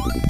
ん?